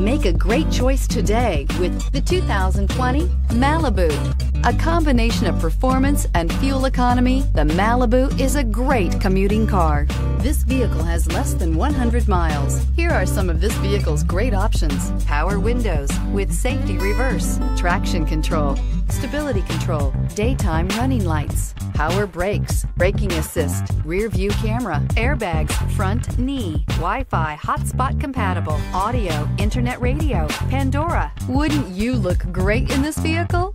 Make a great choice today with the 2020 Malibu. A combination of performance and fuel economy, the Malibu is a great commuting car. This vehicle has less than 100 miles. Here are some of this vehicle's great options. Power windows with safety reverse, traction control, stability control, daytime running lights, power brakes, braking assist, rear view camera, airbags, front knee, Wi-Fi, hotspot compatible, audio, internet radio, Pandora. Wouldn't you look great in this vehicle?